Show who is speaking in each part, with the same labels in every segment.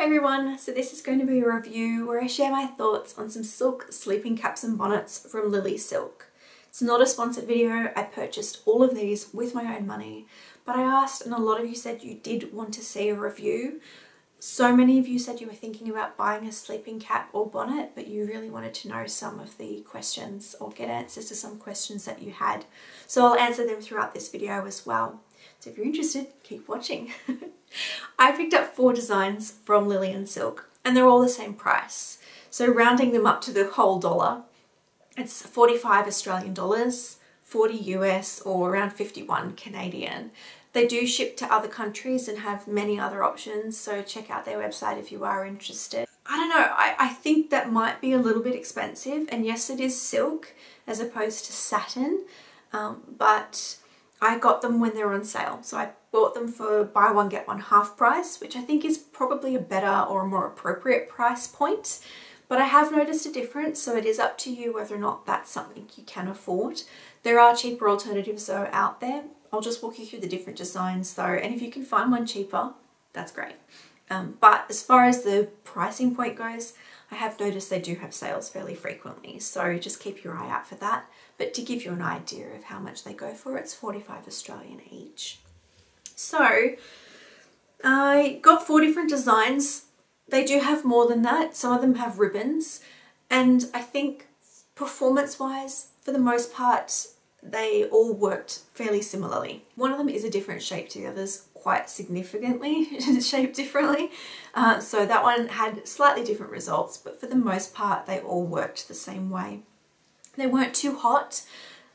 Speaker 1: Hi everyone, so this is going to be a review where I share my thoughts on some silk sleeping caps and bonnets from Lily Silk. It's not a sponsored video, I purchased all of these with my own money, but I asked and a lot of you said you did want to see a review. So many of you said you were thinking about buying a sleeping cap or bonnet, but you really wanted to know some of the questions or get answers to some questions that you had. So I'll answer them throughout this video as well. So if you're interested, keep watching. I picked up four designs from Lily & Silk and they're all the same price. So rounding them up to the whole dollar, it's 45 Australian dollars, 40 US or around 51 Canadian. They do ship to other countries and have many other options, so check out their website if you are interested. I don't know, I, I think that might be a little bit expensive, and yes, it is silk as opposed to satin, um, but I got them when they were on sale. So I bought them for buy one get one half price, which I think is probably a better or a more appropriate price point. But I have noticed a difference, so it is up to you whether or not that's something you can afford. There are cheaper alternatives though out there. I'll just walk you through the different designs though, and if you can find one cheaper, that's great. Um, but as far as the pricing point goes, I have noticed they do have sales fairly frequently, so just keep your eye out for that. But to give you an idea of how much they go for, it's 45 Australian each. So I got four different designs. They do have more than that. Some of them have ribbons. And I think performance wise, for the most part, they all worked fairly similarly. One of them is a different shape to the others, quite significantly shaped differently. Uh, so that one had slightly different results, but for the most part, they all worked the same way. They weren't too hot.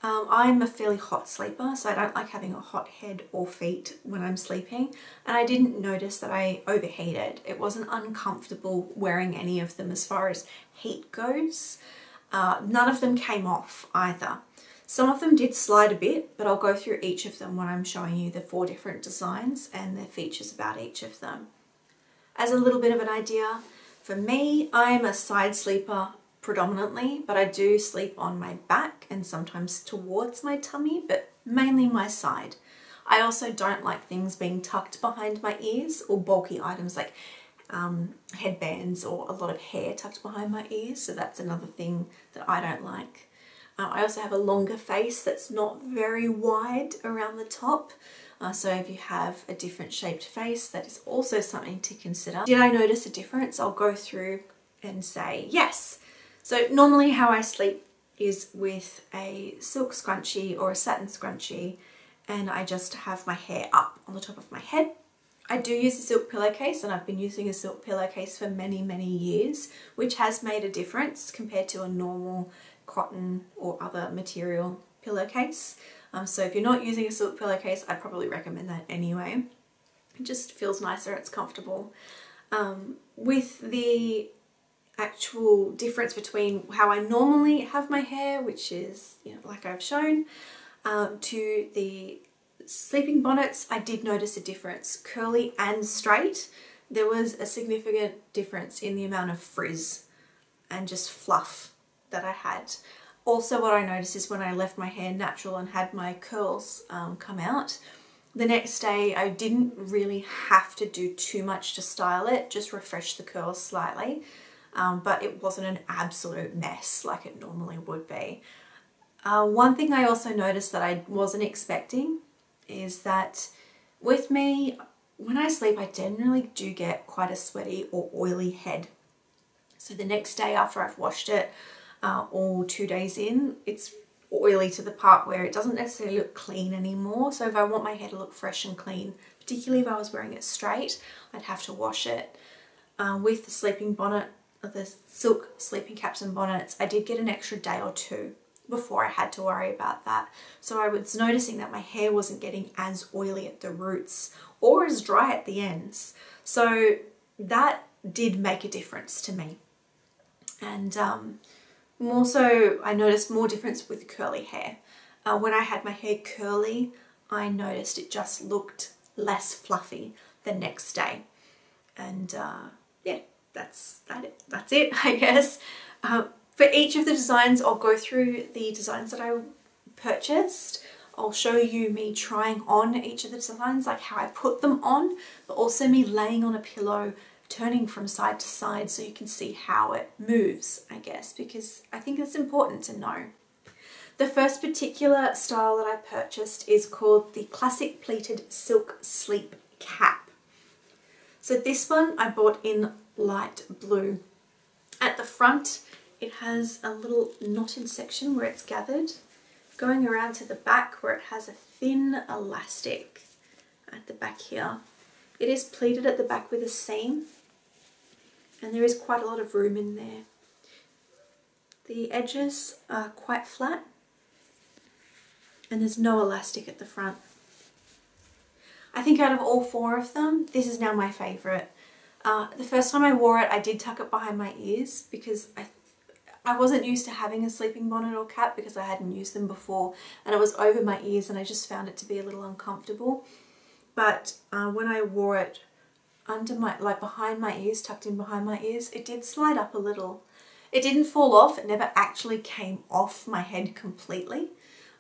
Speaker 1: Um, I'm a fairly hot sleeper, so I don't like having a hot head or feet when I'm sleeping. And I didn't notice that I overheated. It wasn't uncomfortable wearing any of them as far as heat goes. Uh, none of them came off either. Some of them did slide a bit, but I'll go through each of them when I'm showing you the four different designs and the features about each of them. As a little bit of an idea, for me, I'm a side sleeper predominantly, but I do sleep on my back and sometimes towards my tummy, but mainly my side. I also don't like things being tucked behind my ears or bulky items like um, headbands or a lot of hair tucked behind my ears. So that's another thing that I don't like. Uh, I also have a longer face that's not very wide around the top. Uh, so if you have a different shaped face, that is also something to consider. Did I notice a difference? I'll go through and say yes. So normally how I sleep is with a silk scrunchie or a satin scrunchie and I just have my hair up on the top of my head. I do use a silk pillowcase and I've been using a silk pillowcase for many, many years, which has made a difference compared to a normal cotton or other material pillowcase. Um, so if you're not using a silk pillowcase, I'd probably recommend that anyway. It just feels nicer, it's comfortable. Um, with the actual difference between how I normally have my hair, which is, you know, like I've shown, um, to the sleeping bonnets, I did notice a difference. Curly and straight, there was a significant difference in the amount of frizz and just fluff that I had. Also what I noticed is when I left my hair natural and had my curls um, come out, the next day I didn't really have to do too much to style it, just refresh the curls slightly um, but it wasn't an absolute mess like it normally would be. Uh, one thing I also noticed that I wasn't expecting is that with me, when I sleep, I generally do get quite a sweaty or oily head. So the next day after I've washed it, uh, or two days in, it's oily to the part where it doesn't necessarily look clean anymore. So if I want my hair to look fresh and clean, particularly if I was wearing it straight, I'd have to wash it. Uh, with the sleeping bonnet, the silk sleeping caps and bonnets, I did get an extra day or two before I had to worry about that. So I was noticing that my hair wasn't getting as oily at the roots or as dry at the ends. So that did make a difference to me. And um, more so, I noticed more difference with curly hair. Uh, when I had my hair curly, I noticed it just looked less fluffy the next day. And uh, yeah, that's that it, that's it I guess. Uh, for each of the designs I'll go through the designs that I purchased. I'll show you me trying on each of the designs, like how I put them on, but also me laying on a pillow turning from side to side so you can see how it moves, I guess, because I think it's important to know. The first particular style that I purchased is called the Classic Pleated Silk Sleep Cap. So this one I bought in light blue. At the front it has a little knotted section where it's gathered going around to the back where it has a thin elastic at the back here. It is pleated at the back with a seam and there is quite a lot of room in there. The edges are quite flat and there's no elastic at the front. I think out of all four of them, this is now my favourite. Uh, the first time I wore it, I did tuck it behind my ears because I, I wasn't used to having a sleeping bonnet or cap because I hadn't used them before and it was over my ears and I just found it to be a little uncomfortable. But uh, when I wore it under my, like behind my ears, tucked in behind my ears, it did slide up a little. It didn't fall off, it never actually came off my head completely.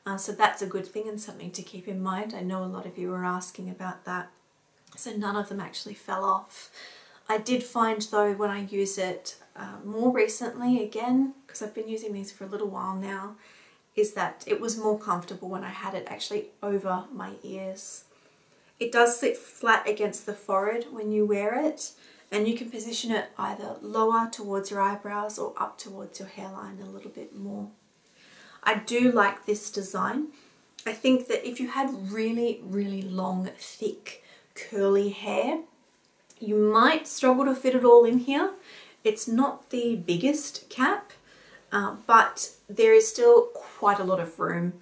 Speaker 1: Uh, so that's a good thing and something to keep in mind. I know a lot of you are asking about that. So none of them actually fell off. I did find though when I use it uh, more recently again, because I've been using these for a little while now, is that it was more comfortable when I had it actually over my ears. It does sit flat against the forehead when you wear it and you can position it either lower towards your eyebrows or up towards your hairline a little bit more. I do like this design. I think that if you had really, really long, thick, curly hair, you might struggle to fit it all in here. It's not the biggest cap, uh, but there is still quite a lot of room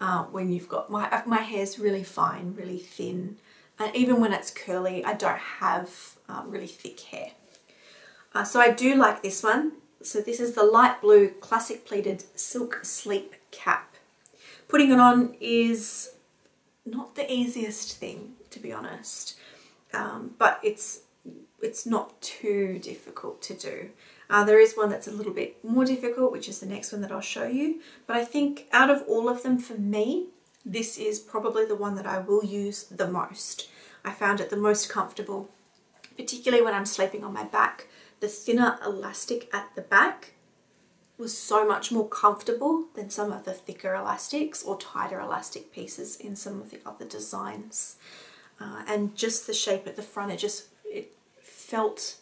Speaker 1: uh, when you've got, my, my hair's really fine, really thin. And even when it's curly, I don't have uh, really thick hair. Uh, so I do like this one. So this is the light blue classic pleated silk sleep cap. Putting it on is not the easiest thing, to be honest, um, but it's it's not too difficult to do. Uh, there is one that's a little bit more difficult, which is the next one that I'll show you. But I think out of all of them for me, this is probably the one that I will use the most. I found it the most comfortable, particularly when I'm sleeping on my back the thinner elastic at the back was so much more comfortable than some of the thicker elastics or tighter elastic pieces in some of the other designs. Uh, and just the shape at the front, it just felt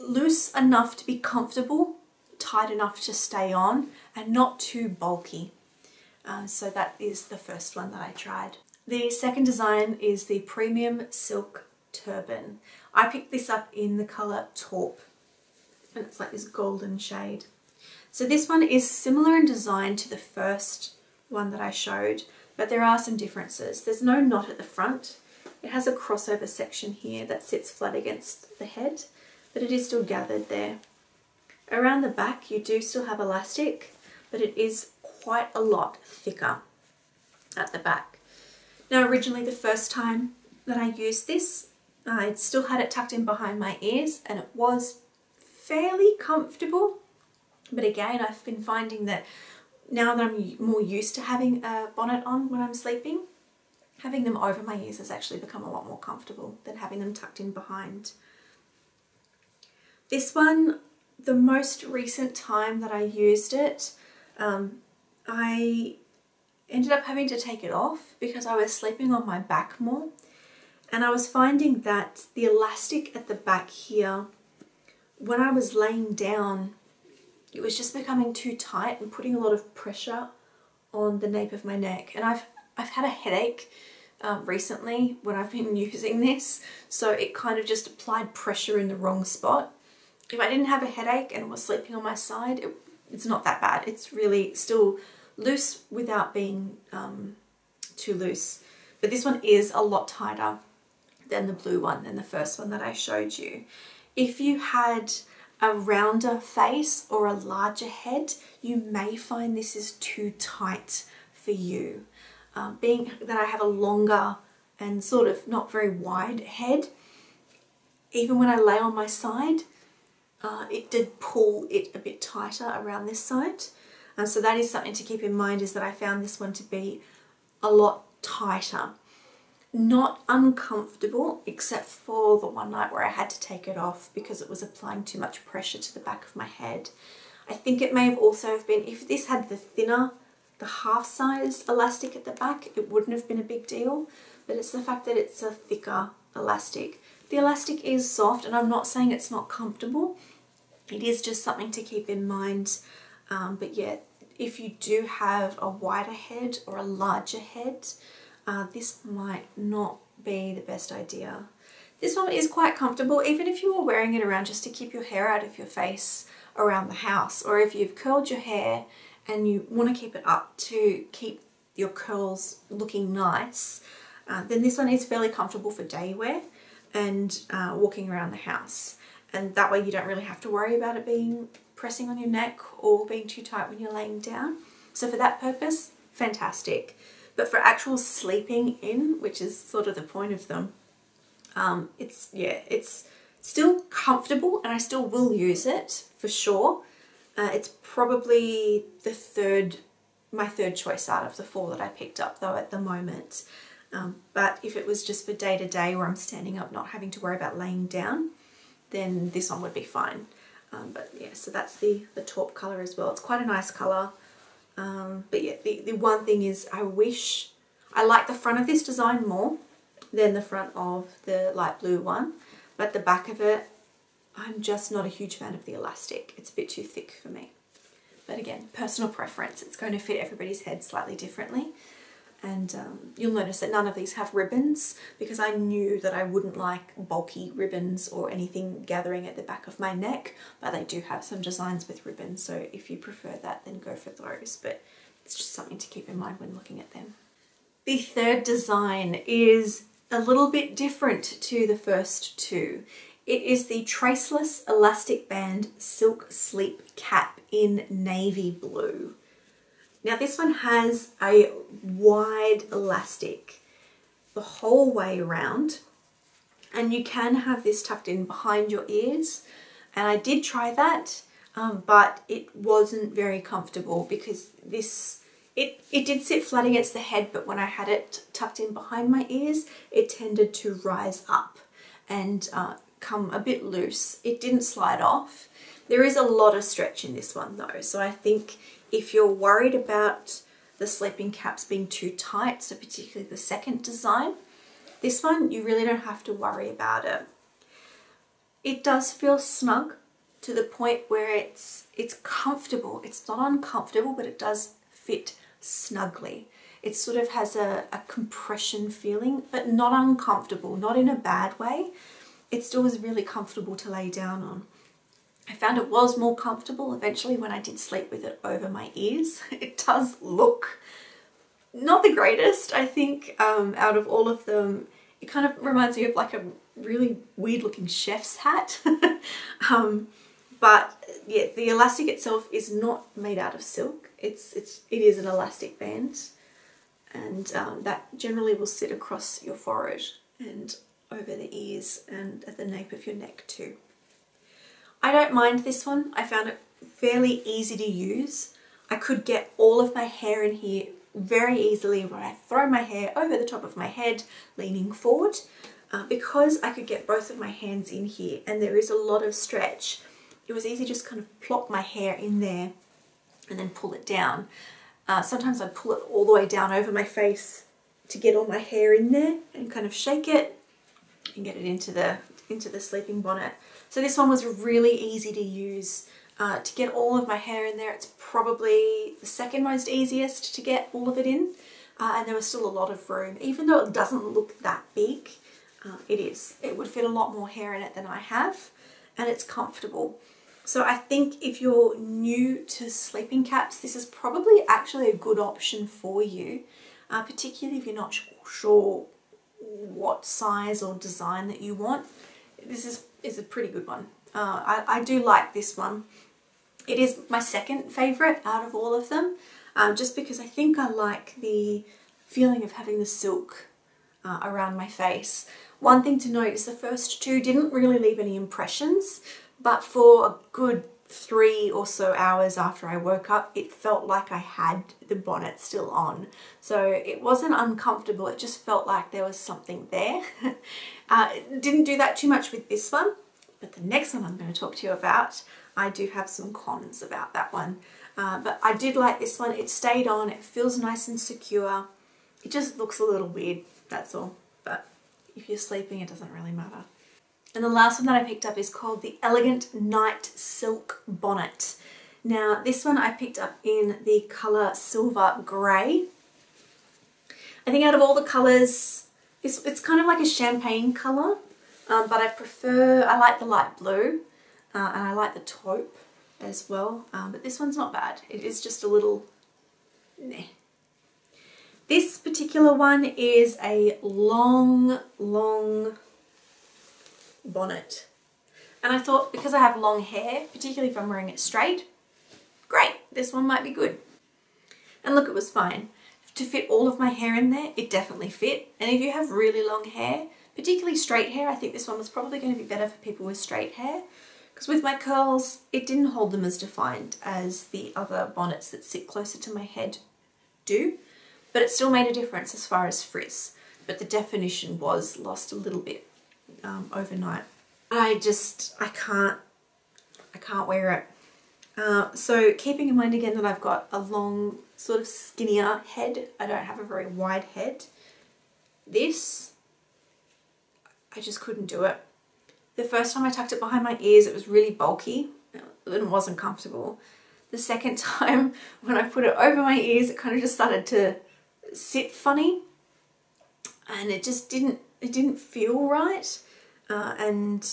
Speaker 1: loose enough to be comfortable, tight enough to stay on, and not too bulky. Uh, so that is the first one that I tried. The second design is the Premium Silk Turban. I picked this up in the colour taupe and it's like this golden shade. So this one is similar in design to the first one that I showed, but there are some differences. There's no knot at the front. It has a crossover section here that sits flat against the head, but it is still gathered there. Around the back you do still have elastic, but it is quite a lot thicker at the back. Now originally the first time that I used this, I still had it tucked in behind my ears and it was fairly comfortable. But again, I've been finding that now that I'm more used to having a bonnet on when I'm sleeping, having them over my ears has actually become a lot more comfortable than having them tucked in behind. This one, the most recent time that I used it, um, I ended up having to take it off because I was sleeping on my back more and I was finding that the elastic at the back here, when I was laying down, it was just becoming too tight and putting a lot of pressure on the nape of my neck. And I've, I've had a headache um, recently when I've been using this, so it kind of just applied pressure in the wrong spot. If I didn't have a headache and was sleeping on my side, it, it's not that bad. It's really still loose without being um, too loose. But this one is a lot tighter than the blue one, than the first one that I showed you. If you had a rounder face or a larger head, you may find this is too tight for you. Um, being that I have a longer and sort of not very wide head, even when I lay on my side, uh, it did pull it a bit tighter around this side. And so that is something to keep in mind is that I found this one to be a lot tighter. not uncomfortable except for the one night where I had to take it off because it was applying too much pressure to the back of my head. I think it may have also have been, if this had the thinner, the half size elastic at the back, it wouldn't have been a big deal, but it's the fact that it's a thicker elastic. The elastic is soft and I'm not saying it's not comfortable. It is just something to keep in mind. Um, but yeah, if you do have a wider head or a larger head, uh, this might not be the best idea. This one is quite comfortable, even if you were wearing it around just to keep your hair out of your face around the house, or if you've curled your hair and you want to keep it up to keep your curls looking nice, uh, then this one is fairly comfortable for day wear and uh, walking around the house. And that way you don't really have to worry about it being pressing on your neck or being too tight when you're laying down. So for that purpose, fantastic. But for actual sleeping in, which is sort of the point of them, um, it's, yeah, it's still comfortable and I still will use it for sure. Uh, it's probably the third, my third choice out of the four that I picked up though at the moment. Um, but if it was just for day to day where I'm standing up not having to worry about laying down, then this one would be fine. Um, but yeah, so that's the, the taupe colour as well. It's quite a nice colour. Um, but yeah, the, the one thing is I wish, I like the front of this design more than the front of the light blue one. But the back of it, I'm just not a huge fan of the elastic. It's a bit too thick for me. But again, personal preference. It's going to fit everybody's head slightly differently and um, you'll notice that none of these have ribbons because I knew that I wouldn't like bulky ribbons or anything gathering at the back of my neck but they do have some designs with ribbons so if you prefer that then go for those but it's just something to keep in mind when looking at them. The third design is a little bit different to the first two. It is the Traceless Elastic Band Silk Sleep Cap in navy blue. Now this one has a wide elastic the whole way around and you can have this tucked in behind your ears and I did try that um, but it wasn't very comfortable because this it, it did sit flat against the head but when I had it tucked in behind my ears it tended to rise up and uh, come a bit loose. It didn't slide off. There is a lot of stretch in this one though so I think if you're worried about the sleeping caps being too tight, so particularly the second design, this one you really don't have to worry about it. It does feel snug to the point where it's it's comfortable. It's not uncomfortable, but it does fit snugly. It sort of has a, a compression feeling, but not uncomfortable, not in a bad way. It still is really comfortable to lay down on. I found it was more comfortable eventually when I did sleep with it over my ears. It does look not the greatest, I think, um, out of all of them. It kind of reminds me of like a really weird looking chef's hat. um, but yeah, the elastic itself is not made out of silk. It's, it's, it is an elastic band and um, that generally will sit across your forehead and over the ears and at the nape of your neck too. I don't mind this one. I found it fairly easy to use. I could get all of my hair in here very easily when I throw my hair over the top of my head, leaning forward. Uh, because I could get both of my hands in here and there is a lot of stretch, it was easy just kind of plop my hair in there and then pull it down. Uh, sometimes I'd pull it all the way down over my face to get all my hair in there and kind of shake it and get it into the into the sleeping bonnet. So this one was really easy to use. Uh, to get all of my hair in there, it's probably the second most easiest to get all of it in. Uh, and there was still a lot of room. Even though it doesn't look that big, uh, it is. It would fit a lot more hair in it than I have, and it's comfortable. So I think if you're new to sleeping caps, this is probably actually a good option for you, uh, particularly if you're not sure what size or design that you want. This is is a pretty good one. Uh, I, I do like this one. It is my second favourite out of all of them, um, just because I think I like the feeling of having the silk uh, around my face. One thing to note is the first two didn't really leave any impressions, but for a good three or so hours after I woke up, it felt like I had the bonnet still on. So it wasn't uncomfortable, it just felt like there was something there. uh, didn't do that too much with this one, but the next one I'm going to talk to you about, I do have some cons about that one. Uh, but I did like this one, it stayed on, it feels nice and secure. It just looks a little weird, that's all. But if you're sleeping, it doesn't really matter. And the last one that I picked up is called the Elegant Night Silk Bonnet. Now this one I picked up in the colour Silver Grey. I think out of all the colours, it's, it's kind of like a champagne colour, um, but I prefer, I like the light blue uh, and I like the taupe as well, um, but this one's not bad. It is just a little, meh. This particular one is a long, long bonnet. And I thought because I have long hair, particularly if I'm wearing it straight, great, this one might be good. And look, it was fine. To fit all of my hair in there, it definitely fit. And if you have really long hair, particularly straight hair, I think this one was probably going to be better for people with straight hair. Because with my curls, it didn't hold them as defined as the other bonnets that sit closer to my head do. But it still made a difference as far as frizz. But the definition was lost a little bit um, overnight. I just, I can't, I can't wear it. Uh, so keeping in mind again that I've got a long sort of skinnier head, I don't have a very wide head, this, I just couldn't do it. The first time I tucked it behind my ears it was really bulky and wasn't comfortable. The second time when I put it over my ears it kind of just started to sit funny and it just didn't, it didn't feel right. Uh, and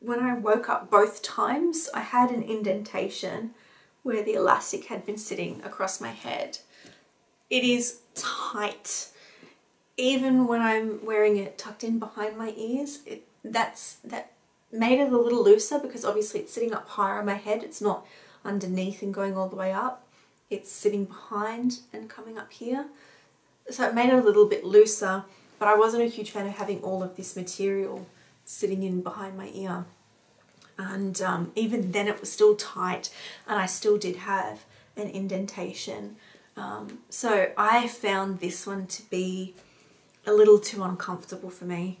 Speaker 1: when I woke up both times, I had an indentation where the elastic had been sitting across my head. It is tight. Even when I'm wearing it tucked in behind my ears, it, that's that made it a little looser because obviously it's sitting up higher on my head. It's not underneath and going all the way up. It's sitting behind and coming up here. So it made it a little bit looser but I wasn't a huge fan of having all of this material sitting in behind my ear. And um, even then it was still tight and I still did have an indentation. Um, so I found this one to be a little too uncomfortable for me.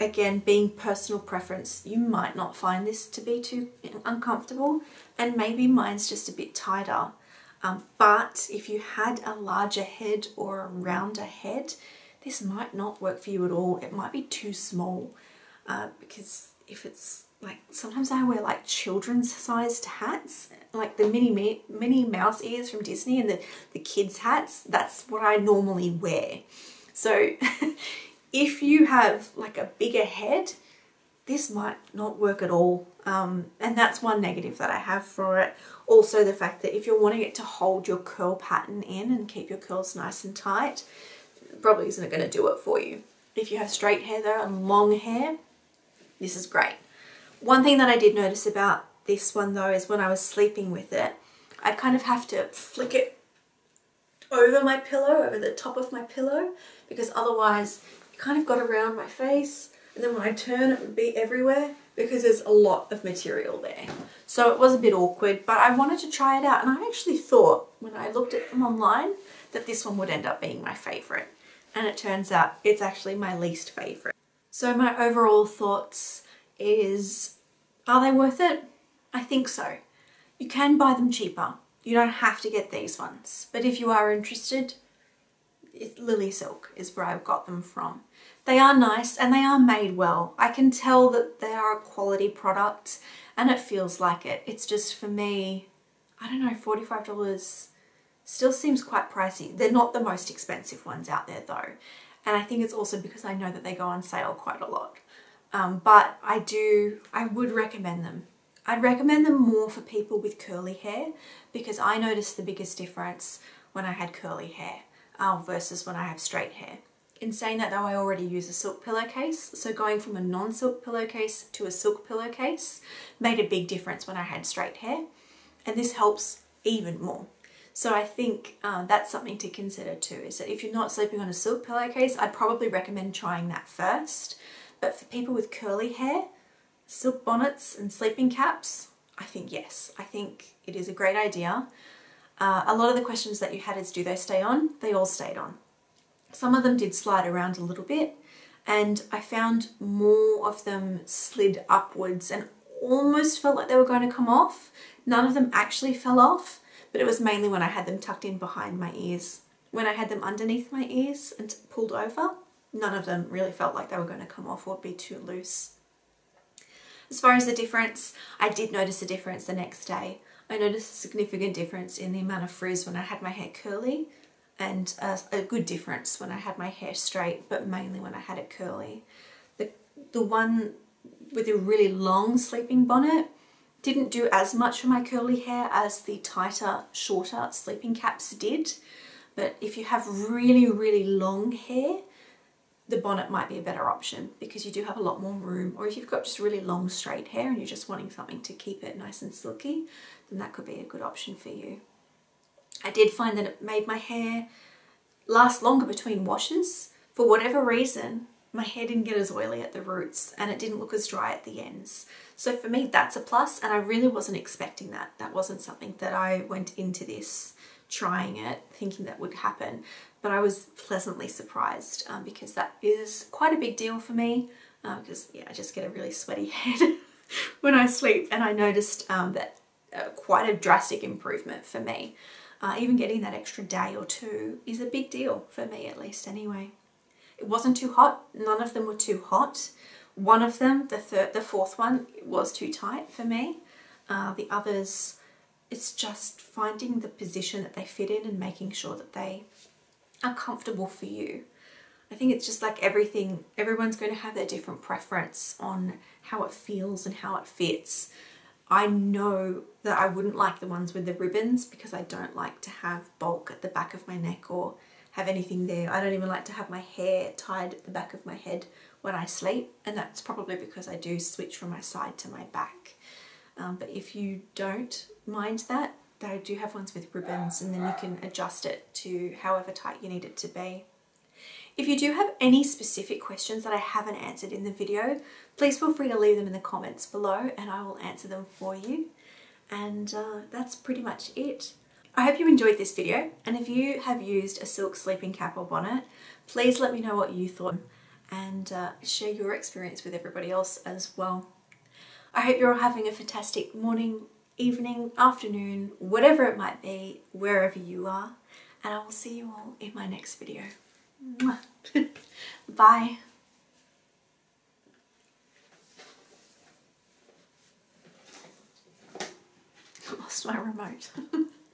Speaker 1: Again, being personal preference, you might not find this to be too uncomfortable and maybe mine's just a bit tighter. Um, but if you had a larger head or a rounder head, this might not work for you at all. It might be too small uh, because if it's like sometimes I wear like children's sized hats like the mini Minnie Mouse ears from Disney and the, the kids hats that's what I normally wear. So if you have like a bigger head this might not work at all. Um, and that's one negative that I have for it. Also the fact that if you're wanting it to hold your curl pattern in and keep your curls nice and tight probably isn't going to do it for you. If you have straight hair though and long hair, this is great. One thing that I did notice about this one though is when I was sleeping with it, I kind of have to flick it over my pillow, over the top of my pillow, because otherwise it kind of got around my face and then when I turn it would be everywhere because there's a lot of material there. So it was a bit awkward, but I wanted to try it out and I actually thought when I looked at them online that this one would end up being my favorite and it turns out it's actually my least favorite. So my overall thoughts is, are they worth it? I think so. You can buy them cheaper. You don't have to get these ones, but if you are interested, Lily Silk is where I've got them from. They are nice and they are made well. I can tell that they are a quality product and it feels like it. It's just for me, I don't know, $45 Still seems quite pricey. They're not the most expensive ones out there though. And I think it's also because I know that they go on sale quite a lot. Um, but I do, I would recommend them. I'd recommend them more for people with curly hair because I noticed the biggest difference when I had curly hair uh, versus when I have straight hair. In saying that though, I already use a silk pillowcase, so going from a non-silk pillowcase to a silk pillowcase made a big difference when I had straight hair, and this helps even more. So I think uh, that's something to consider too, is that if you're not sleeping on a silk pillowcase, I'd probably recommend trying that first. But for people with curly hair, silk bonnets and sleeping caps, I think yes. I think it is a great idea. Uh, a lot of the questions that you had is do they stay on? They all stayed on. Some of them did slide around a little bit and I found more of them slid upwards and almost felt like they were going to come off. None of them actually fell off, but it was mainly when I had them tucked in behind my ears. When I had them underneath my ears and pulled over, none of them really felt like they were going to come off or be too loose. As far as the difference, I did notice a difference the next day. I noticed a significant difference in the amount of frizz when I had my hair curly and a, a good difference when I had my hair straight, but mainly when I had it curly. The, the one with a really long sleeping bonnet didn't do as much for my curly hair as the tighter, shorter sleeping caps did. But if you have really, really long hair, the bonnet might be a better option because you do have a lot more room. Or if you've got just really long straight hair and you're just wanting something to keep it nice and silky, then that could be a good option for you. I did find that it made my hair last longer between washes. For whatever reason, my hair didn't get as oily at the roots and it didn't look as dry at the ends. So for me, that's a plus and I really wasn't expecting that. That wasn't something that I went into this trying it, thinking that would happen. But I was pleasantly surprised um, because that is quite a big deal for me because uh, yeah, I just get a really sweaty head when I sleep and I noticed um, that uh, quite a drastic improvement for me. Uh, even getting that extra day or two is a big deal for me at least anyway. It wasn't too hot, none of them were too hot. One of them, the third, the fourth one, was too tight for me. Uh, the others, it's just finding the position that they fit in and making sure that they are comfortable for you. I think it's just like everything, everyone's going to have their different preference on how it feels and how it fits. I know that I wouldn't like the ones with the ribbons because I don't like to have bulk at the back of my neck or have anything there. I don't even like to have my hair tied at the back of my head when I sleep and that's probably because I do switch from my side to my back. Um, but if you don't mind that, they do have ones with ribbons and then you can adjust it to however tight you need it to be. If you do have any specific questions that I haven't answered in the video, please feel free to leave them in the comments below and I will answer them for you. And uh, that's pretty much it. I hope you enjoyed this video and if you have used a silk sleeping cap or bonnet, please let me know what you thought and uh, share your experience with everybody else as well. I hope you're all having a fantastic morning, evening, afternoon, whatever it might be, wherever you are. And I will see you all in my next video. Bye. Lost my remote.